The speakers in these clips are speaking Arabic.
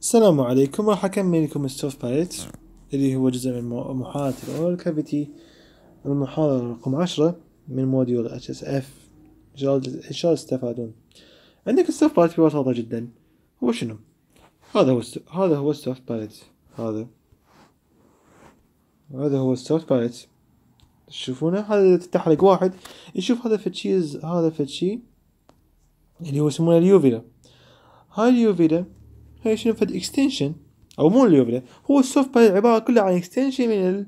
السلام عليكم راح أكمل لكم ال soft palate اللي هو جزء من محاضرة ال oral cavity المحاضرة رقم عشرة من module HSF إن شاء الله تستفادون. عندك ال soft palate ببساطة جدا. هو شنو؟ هذا هو هذا هو ال soft palate. هذا. هذا هو ال soft palate. تشوفونه؟ هذا تفتح لك واحد يشوف هذا فد شي هذا فد شي اللي هو يسمونه ال uvula. هاي ال uvula هي شنو فد extension أو مو ال uvula هو ال soft palate عبارة كلها عن extension من ال-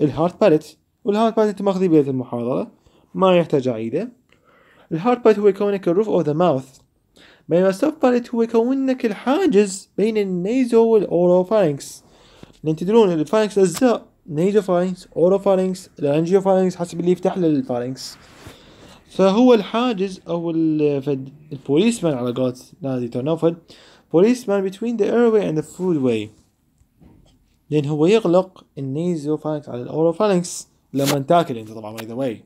ال hard palate وال hard palate انت ماخذيه بدايه المحاضرة ما يحتاج أعيده. ال hard palate هو يكون لك ال roof of the mouth بينما ال soft palate هو يكون لك الحاجز بين ال naso وال oropharynx. لأن تدرون ال pharynx اجزاء nasopharynx oropharynx laryngopharynx حسب اللي يفتح له ال pharynx. فهو الحاجز أو ال- فد- ال policeman على قولة الدكتور نوفل policeman between the airway and the foodway. لأن هو يغلق ال nasopharynx على ال oropharynx لما تاكل أنت طبعا by the way.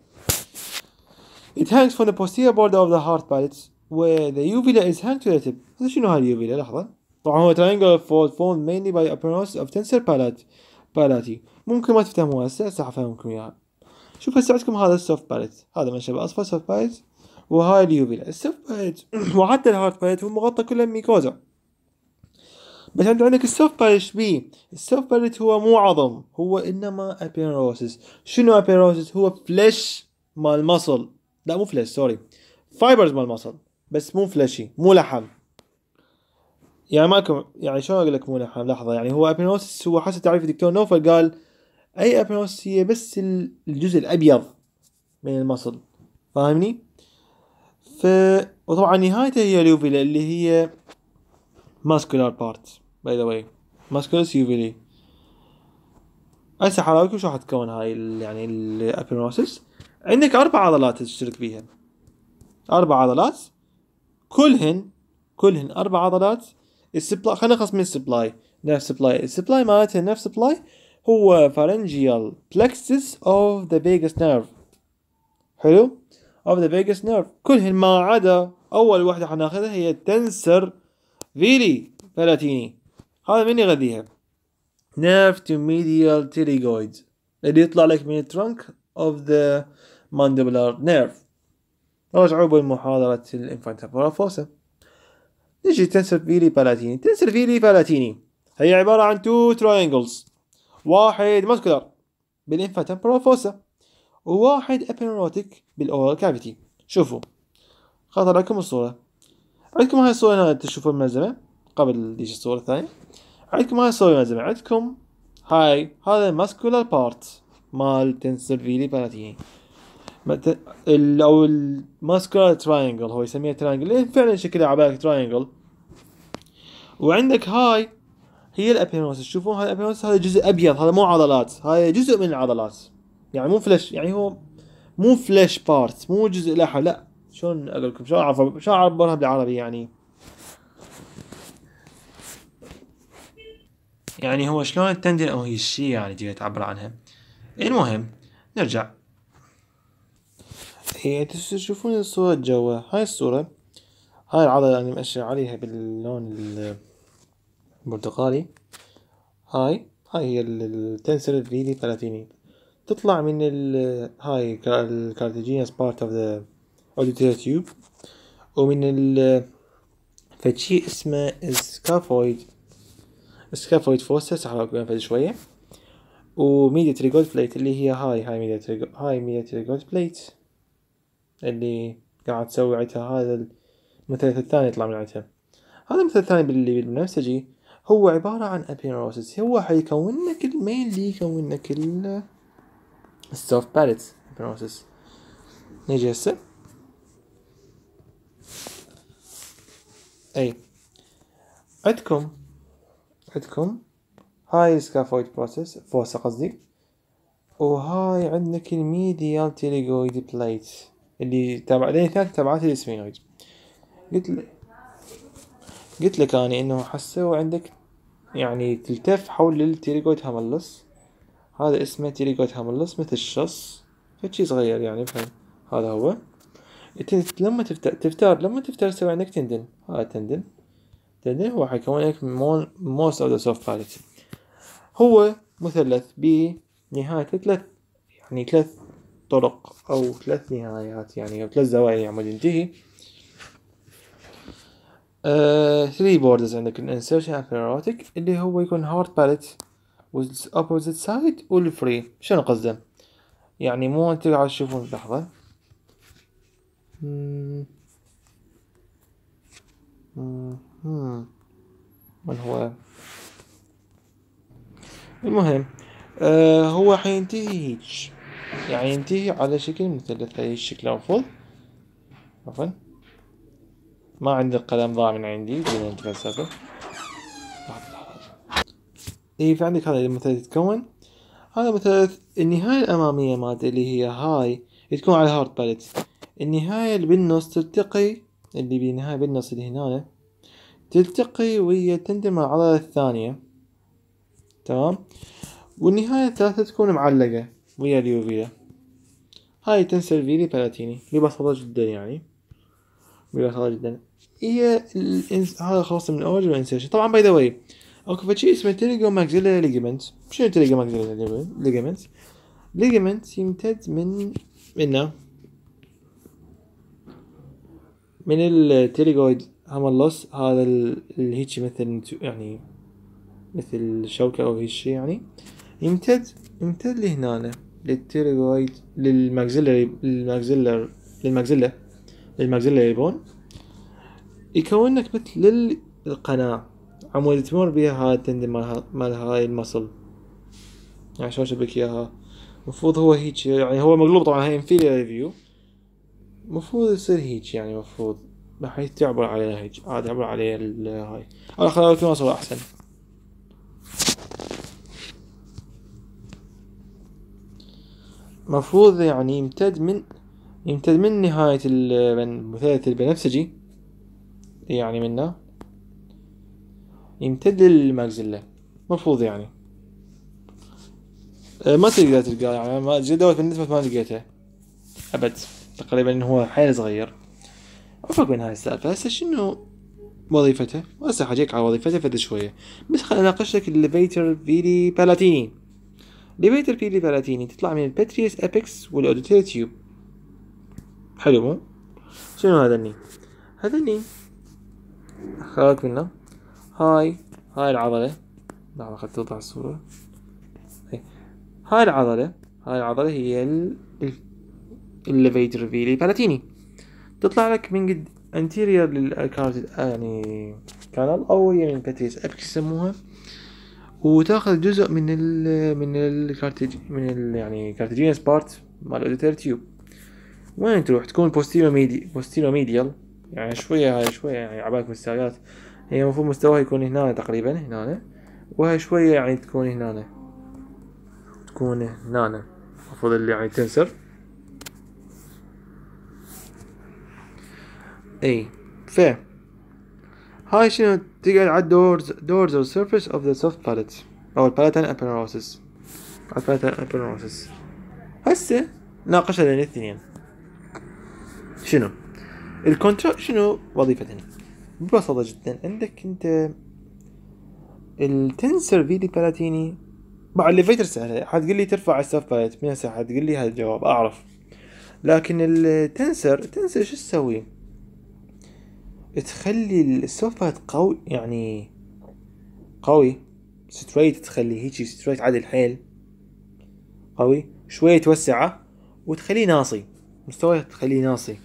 It hangs from the posterior border of the hard palate where the uvula is hanged to the tip. هذا شنو هاي ال uvula؟ لحظة. طبعا هو triangular fold formed mainly by aponeurosis of tensor palate palati ممكن ما تفهموها هسه هسه حفهمكم إياها. شوف هسه عندكم هذا ال soft palate هذا من شبه أصفر soft palate وهاي ال uvula. ال soft palate وحتى ال hard palate هو مغطى كله ب mucosa بس انت عندك ال soft palate بيه؟ ال soft palate هو مو عظم هو إنما aponeurosis شنو aponeurosis؟ هو flesh مال muscle لا مو flesh sorry fibers مال muscle بس مو fleshy مو لحم. يعني مالكم يعني شلون أقول لك مو لحم؟ لحظة يعني هو aponeurosis هو حسب تعريف الدكتور نوفل قال أي aponeurosis هي بس ال- الجزء الأبيض من ال muscle. فاهمني؟ ف وطبعا نهايته هي ال uvula اللي هي muscular part by the way. Musculus uvulae هسه حراويكم شو راح تكون هاي ال يعني ال aponeurosis عندك أربع عضلات تشترك بيها أربع عضلات. كلهن كلهن أربع عضلات. ال supply خلينا نخلص من ال supply. نفس supply ال supply مالتها نفس supply هو pharyngeal plexus of the vagus nerve. حلو؟ of the vagus nerve. كلهن ما عدا أول واحدة حناخذها هي ال tensor veli palatini هذا من يغذيها nerve to medial pterygoid اللي يطلع لك من ال trunk of the mandibular nerve. رجعوا بالمحاضرة ال infratemporal fossa نجي tensor veli palatini tensor veli palatini هي عبارة عن two triangles. واحد muscular بال infratemporal fossa وواحد aponeurotic بال oral cavity شوفوا. خاطر لكم الصورة. عندكم هاي الصورة هنا تشوفون الملزمة قبل تيجي الصورة الثانية. عندكم هاي الصورة الملزمة عندكم هاي هذا muscular part مال tensor veli palatini أو ال muscular triangle هو يسميها triangle لأن فعلا شكلها عبالك triangle وعندك هاي هي ال aponeurosis. تشوفون هاي ال aponeurosis؟ هذا جزء أبيض هذا مو عضلات. هاي جزء من العضلات. يعني مو flesh يعني هو مو flesh part مو جزء لحم لا. شلون أقول لكم؟ شلون اعرف شلون اعبرها بالعربي يعني؟ يعني هو شلون ال tendon أو هي الشي يعني تقدر تعبر عنها. المهم نرجع. هي تشوفون الصورة جوا هاي الصورة هاي العضلة اللي مأشر عليها باللون البرتقالي. هاي هاي هي ال tensor veli palatini تطلع من ال هاي ال cartilaginous part of the auditory tube ومن ال فد شي اسمه سكافويد. سكافويد فوسا سحرق بعد شوية. وميديا تريجود بليت اللي هي هاي هاي ميديا تريجود هاي ميديا تريجود بليت. اللي قاعد تسوي عتها. هذا المثلث الثاني يطلع من عتها. هذا المثلث الثاني باللي بالبنفسجي هو عبارة عن ابيروسس هو حيكون لك المين اللي يكون لك ال السوفت باليت ابيروسس نيجي هسه. أي. عندكم عندكم. هاي سكافويد بروسيس فوسا قصدي. وهاي عندك الميديال تيليجويد بليت اللي تبع لين ثلاث تبعات الاسفينويد قلت. قلت لك اني إنه حسوا عندك يعني تلتف حول التيليجويد هاملس. هذا اسمه pterygoid hamulus مثل الشص. فشي صغير يعني فهم. هذا هو. لما تفتر تفتر لما تفتر يسوي عندك tendon. هذا tendon. تدري هو حيكون لك most of the soft palate هو مثلث بنهايته ثلاث يعني ثلاث طرق أو ثلاث نهايات يعني أو ثلاث زوايا يعني ينتهي 3 borders عندك ال insertion aponeurotic اللي هو يكون hard palate والopposite سايد والفري شنو قصده؟ يعني مو أنت قاعد تشوفون لحظة من هو المهم آه هو حينتهي هيج يعني ينتهي على شكل مثلث هاي الشكل المفروض عفوا. ما عندي القلم ضاع من عندي بدون نتفلسفه اي في عندك هذا المثلث يتكون؟ هذا مثلث النهاية الأمامية مالته اللي هي هاي تكون على hard palate. النهاية اللي بالنص تلتقي اللي بالنهاية بالنص اللي هنا تلتقي ويا tendon العضلة الثانية. تمام؟ والنهاية الثالثة تكون معلقة ويا ال uvula هاي tensor veli palatini ببساطة جدا يعني. ببساطة جدا. هي هذا خاص من أول ال insertion طبعا by the way أكو فشي اسمه pterygomaxillary ligament. شنو pterygomaxillary ligament؟ ligament يمتد من منه من ال pterygoid hamulus هذا اللي هيك مثل يعني مثل شوكة أو هيك يعني. يمتد يمتد لهنا لل pterygoid لل maxillar لل maxillar لل maxilla لل maxilla bone يكون لك مثل القناة عمود تمر بيها هاي ال tendon مال هاي ال muscle. يعني شلون أشبك إياها؟ المفروض هو هيك يعني هو مقلوب طبعا هاي inferior view. المفروض يصير هيك يعني المفروض بحيث تعبر عليها هيك عاد تعبر عليها هاي. أنا خليني لكم اصور أحسن. مفروض يعني يمتد من يمتد من نهاية المثلث البنفسجي يعني منه يمتد لل maxilla مفروض يعني. أه، ما تقدر تلقاه يعني ما جدول بالنسبة ما لقيته. أبد. تقريبا هو حيل صغير. أفرق بين هاي السالفة. هسه شنو وظيفته؟ هسه حاجيك على وظيفته فد شوية. بس خل اناقش لك ال levator veli palatini levator veli palatini تطلع من ال petrous apex وال auditory tube حلو مو؟ شنو هذا هذني خلك منه. هاي هاي العضلة. لحظة خلت توضح الصورة. هاي العضلة هاي العضلة هي ال levator veli palatini تطلع لك من قد anterior لل carotid يعني canal أو من petrous apex يسموها. وتأخذ جزء من ال من ال cartilage من ال يعني cartilaginous part مال ال auditory tube وين تروح؟ تكون postero medi postero medial يعني شوية هاي شوية يعني عبالك مستويات. هي المفروض مستواها يكون هنا تقريبا هنا. وهي شوية يعني تكون هنا. تكون هنا. المفروض اللي يعني tensor. إي. ف هاي شنو؟ تقعد على ال dors dorsal surface of the soft palate أو ال palatine aponeurosis ال palatine aponeurosis هسه ناقشها بين الاثنين. شنو؟ ال contra شنو؟ وظيفتهن ببساطة جدا. عندك أنت ال tensor veli palatini مع ال levator سهلة. حتقول لي ترفع ال soft palate من هسه حتقول لي هذا الجواب. أعرف. لكن ال tensor ال tensor شو تسوي؟ تخلي ال soft قوي يعني قوي. straight تخليه هيجي straight عدل حيل. قوي. شوية توسعة وتخليه ناصي. مستوى تخليه ناصي.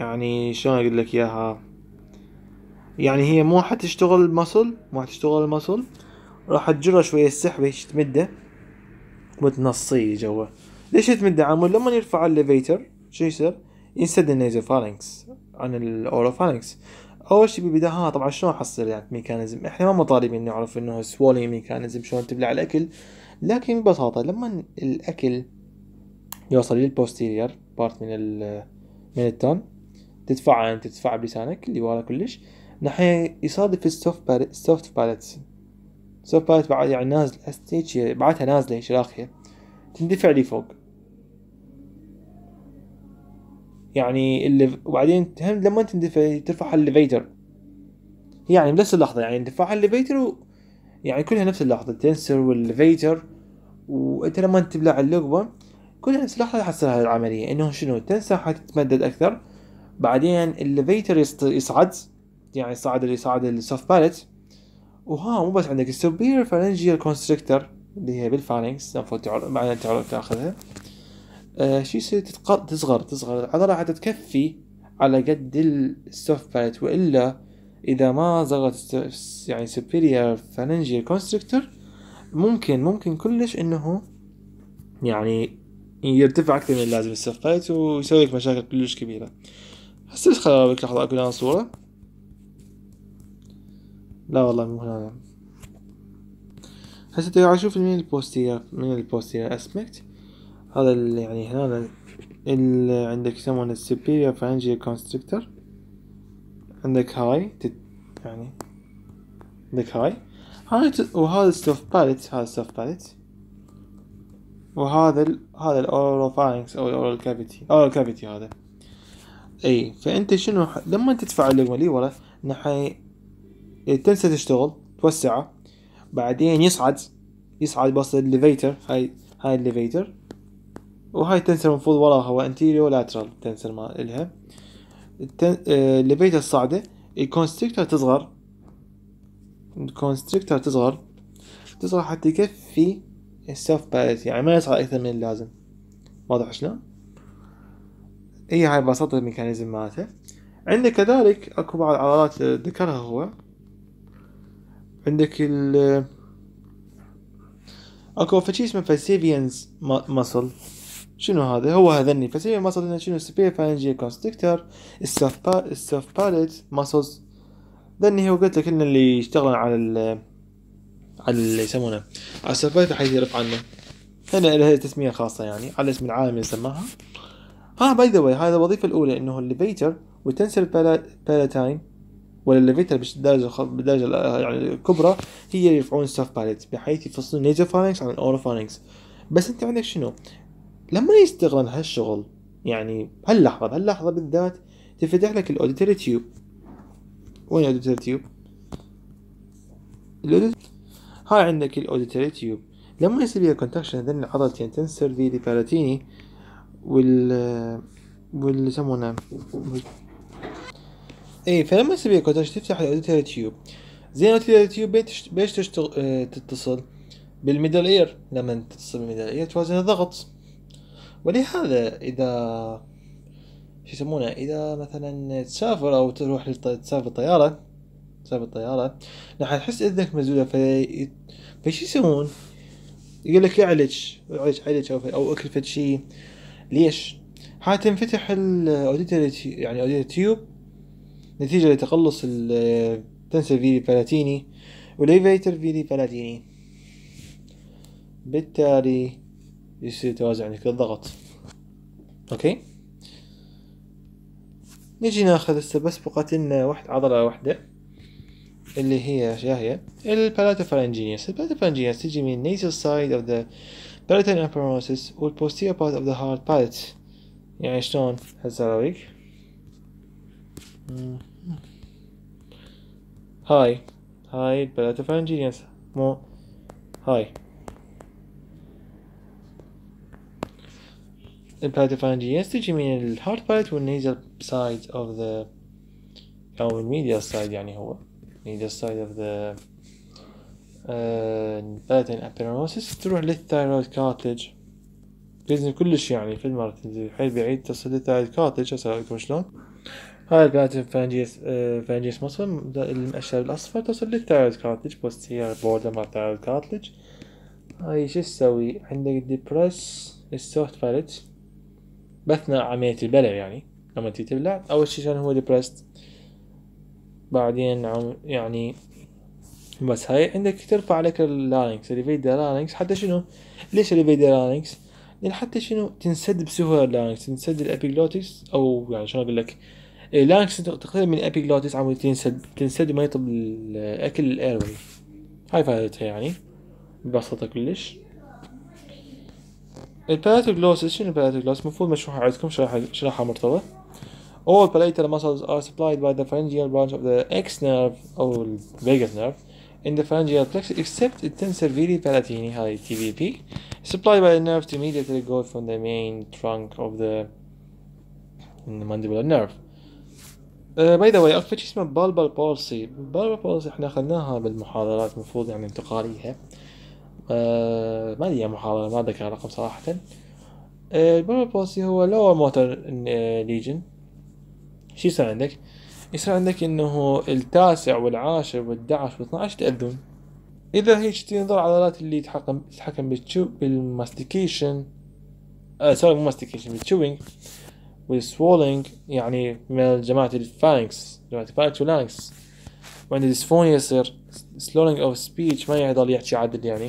يعني شلون أقول لك إياها؟ يعني هي مو حتشتغل muscle مو حتشتغل ال muscle راح تجره شوية السحب هيك تمده وتنصيه جوا ليش تمده عمود لما يرفع ال levator شو يصير؟ ينسد ال nasopharynx عن ال oropharynx أول شي بالبداية طبعا شلون حصل يعني mechanism؟ إحنا ما مطالبين نعرف إنه سوالي mechanism شلون تبلع الأكل لكن ببساطة لما الأكل يوصل لل posterior part من من ال tongue تدفعه انت تدفعه بلسانك اللي ورا كلش ناحية يصادف ال soft palate ال soft palate ال soft بعد يعني نازل بعدها نازلة هيك راخية تندفع لي فوق. يعني اللي وبعدين هم لما تندفع ترفع ال levator يعني بنفس اللحظة يعني اندفاع ال levator و... يعني كلها نفس اللحظة. ال tensor وال levator وانت لما تبلع اللقمة كلها نفس اللحظة تصير هذه العملية. إنه شنو؟ ال tensor حتتمدد أكثر. بعدين ال levator يصعد يعني يصعد يصعد ال soft palate وها مو بس عندك ال superior pharyngeal constrictor اللي هي بال pharynx المفروض بعدين تعرف تأخذها. شو يصير تصغر تصغر. العضلة حتى تكفي على قد ال soft palate وإلا إذا ما صغرت يعني superior pharyngeal constrictor ممكن ممكن كلش إنه يعني يرتفع أكثر من اللازم ال soft palate ويسوي لك مشاكل كلش كبيرة. هسه بس خليني اوريك لحظة اكو صورة. لا والله مو هنا. هسه تقدر أشوف من ال posterior من ال posterior aspect هذا اللي يعني هنا اللي عندك يسمونه ال superior pharyngeal constrictor عندك هاي يعني عندك هاي هاي وهذا ال soft palate هذا ال soft palate وهذا ال هذا ال oropharynx أو ال oral cavity oral cavity هذا. إي فأنت شنو لما تدفع اللقمه لي ورا نحي tensor تشتغل توسعه بعدين يصعد يصعد بس ال levator هاي هاي ال levator وهاي ال tensor المفروض وراها هو antero lateral tensor ما إلها. ال levator صاعدة ال constrictor تصغر. ال constrictor تصغر. تصغر حتى يكفي ال soft palate يعني ما يصعد أكثر من اللازم. واضح شلون؟ هي هاي بساطة ال mechanism مالته عندك كذلك أكو بعض العضلات ذكرها هو. عندك ال أكو فشي اسمه Passavant's muscle شنو هذا؟ هو هذني Passavant muscle هنا شنو؟ superior pharyngeal constrictor ال soft palate muscles ذني هو قلت لك إن اللي يشتغلون على ال على اللي يسمونه. على ال soft palate راح يعرف عنه. هنا لها تسمية خاصة يعني على اسم العالم اللي سماها ها by the way هذه الوظيفة الأولى إنه ال levator و tensor palatine ولا ال levator بالدرجة بالدرجة يعني الكبرى هي يرفعون ال soft palate بحيث يفصلون ال nasopharynx عن ال oropharynx بس أنت عندك شنو؟ لما يستغل هالشغل. يعني هاللحظة بهاللحظة بالذات تفتح لك ال auditory tube. وين ال auditory tube؟ هاي عندك ال auditory tube. لما يصير بيها contraction هذين العضلتين tensor veli palatini وال واللي يسمونه. اي فلما يصير contract تفتح ال auditory tube. زين ال auditory tube بيش تشتغل آه تتصل بال middle ear. لما تتصل بال middle ear توازن الضغط. ولهذا إذا شو يسمونه إذا مثلا تسافر أو تروح تسافر طيارة تسافر طيارة راح تحس اذنك مزولة. في فشو يسوون يقول لك اعلج اعلج عالج أو أو أكل فد شي ليش؟ حتنفتح ال auditory يعني auditory tube نتيجة لتقلص ال tensor veli palatini وال levator veli palatini بالتالي يصير توازن عندك الضغط أوكي؟ نجي ناخذ هسه بس بقت لنا واحد عضلة واحدة اللي هي شو هي؟ ال palatopharyngeus ال palatopharyngeus تجي من nasal side of the palatal aponeurosis وال posterior part of the palate. يعني شلون؟ هسه اوريك هاي هاي ال palatopharyngeus مو. هاي ال palatopharyngeus تجي من ال hard palate وال nasal side of the أو ال medial side يعني هو. Medial side of the palatine aponeurosis تروح لل thyroid cartilage بإذن كلش يعني في المرة. حيل بعيد تصل لل thyroid cartilage هسه أوريكم شلون. هاي ال palatopharyngeus pharyngeus مصر المؤشر الأصفر توصل لل thyroid cartilage posterior border مع ال thyroid cartilage هاي شو تسوي عندك depress ال soft palate بأثناء عملية البلع يعني لما تيجي تبلع أول شي كان هو depressed بعدين يعني بس هاي عندك ترفع لك ال larynx ال larynx حتى شنو؟ ليش ال larynx لأن حتى شنو؟ تنسد بسهولة ال larynx تنسد ال epiglottis أو يعني شلون أقول لك؟ ال larynx تقريبا من ال epiglottis عم تنسد. تنسد ما يطب الاكل لل airway هاي فائدتها يعني ببساطة كلش. ال palatoglossus شنو ال palatoglossus المفروض مشروحة عندكم شرحها شرحها all palatal muscles are supplied by the pharyngeal branch of the X nerve أو vagus nerve in the pharyngeal plexus except the tensor veli palatini هاي TVP supplied by the nerve to immediately go from the main trunk of the mandibular nerve by the way اكو شيء اسمه bulbar palsy bulbar palsy إحنا اخذناها بالمحاضرات المفروض يعني انتقاليه أه ما أدري محاضرة ما ذكر الرقم صراحة. أه ال bulbar palsy هو lower motor lesion. شو يصير عندك؟ يصير عندك إنه التاسع والعاشر والدعش وال12 تأذون. إذا هيك تنظر عضلات اللي تتحكم تتحكم بال chew بال mastication آه سوري مو ماستيكيشن بالتشوينج والسوولينج يعني من جماعة الفالنكس جماعة الفالنكس واللانكس وعنده ديسفونيا يصير سلولينج اوف سبيتش ما يضل يحكي عدل يعني.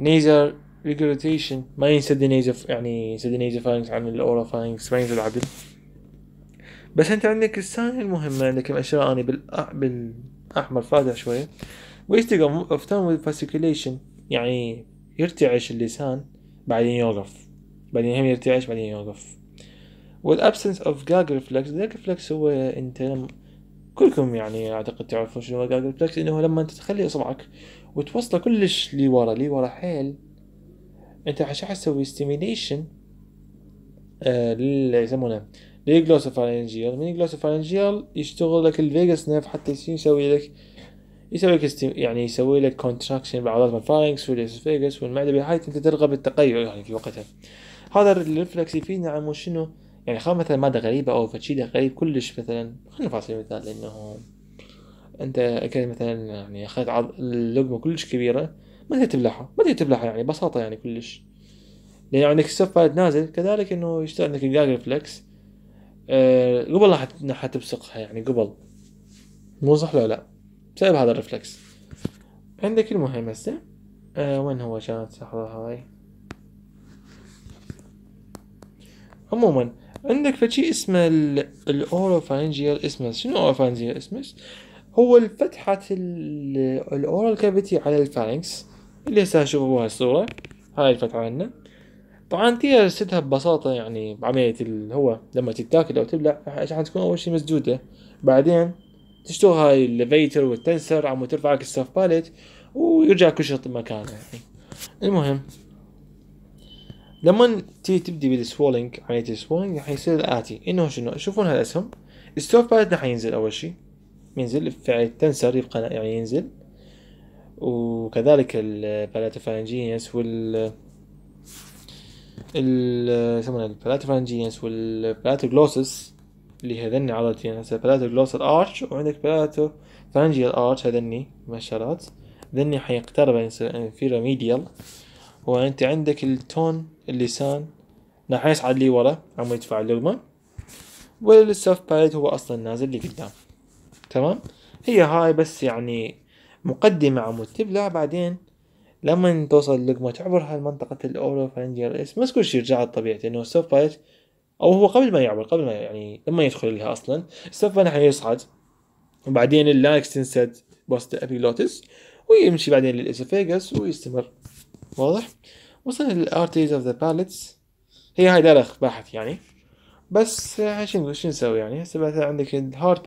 نيزر ريجوليتيشن ما ينسد نيزر يعني ينسد نيزر فالنكس عن الاورا فالنكس ما ينسد عدل. بس أنت عندك الثانية المهمة عندك الأشياء اني بالأح... بالأحمر فاتح شوية ويستقم اوف فاسيكوليشن يعني يرتعش اللسان بعدين يوقف. بعدين هم يرتعش بعدين يوقف. وال absence of gag reflex gag reflex هو انت. كلكم يعني أعتقد تعرفون شنو هو gag reflex انه لما أنت تخلي أصبعك وتوصله كلش لورا لورا حيل أنت عشان تسوي؟ stimulation آه لل يسمونه؟ لل glossopharyngeal من ال glossopharyngeal يشتغل لك ال vagus nerve حتى يسوي لك؟ يسوي لك يعني يسوي لك contraction بعضلات ال pharynx وال esophagus والمعده بحيث أنت ترغب التقيؤ يعني في وقتها. هذا ال reflex يفيدنا عن شنو يعني خا مثلا مادة غريبة أو فشي غريب كلش مثلا خلينا نفاصل مثال لأنه أنت أكلت مثلا يعني أخذت عض... اللقمة كلش كبيرة ما تقدر تبلعها ما تقدر تبلعها يعني ببساطة يعني كلش. لأن عندك ال soft نازل كذلك إنه يشتغل عندك ال gag reflex أه قبل لا حتبصقها يعني قبل. مو صح ولا لا؟ بسبب هذا ال reflex عندك المهم هسه. أه وين هو كانت لحظة هاي. عموما عندك فشي اسمه ال oropharyngeal isthmus شنو oropharyngeal isthmus هو الفتحة ال oral cavity على ال pharynx اللي هسه شوفوا الصورة هاي الفتحة عندنا. طبعا تقدر تسدها ببساطة يعني بعملية هو لما تتاكل أو تبلع عشان تكون أول شي مسدودة. بعدين تشتغل هاي ال levator وال tensor عم ترفع لك ال soft palate ويرجع كل شيء مكانه يعني. المهم لما تيجي تبدي بال swallowing عملية ال swallowing راح يصير الآتي. إنه شنو؟ تشوفون هالأسهم ال soft palate راح ينزل أول شيء ينزل فعل ال tensor يبقى يعني ينزل. وكذلك ال palatopharyngeus وال ال يسمونه ال palatopharyngeus وال palatoglossus اللي هذني عضلتين هسه palatoglossal arch وعندك palatopharyngeal arch هذني مؤشرات ذني حيقترب يصير inferomedial وانت عندك ال tongue اللسان. راح يصعد لي ورا عم يدفع اللقمة. وال soft palate هو أصلا نازل لي قدام. تمام؟ هي هاي بس يعني مقدمة عم تبلع بعدين لما توصل اللقمة تعبر هاي منطقة ال oropharyngeal isthmus كل شيء يرجع لطبيعته إنه ال soft palate أو هو قبل ما يعبر قبل ما يعني لما يدخل لها أصلا. ال soft راح يصعد. وبعدين ال larynx تنسد بواسطة epiglottis ويمشي بعدين لل esophagus ويستمر. واضح؟ وصل لل arteries of the palate هي هاي دارخ باحث يعني. بس شنو شو نسوي يعني؟ هسه عندك الهارت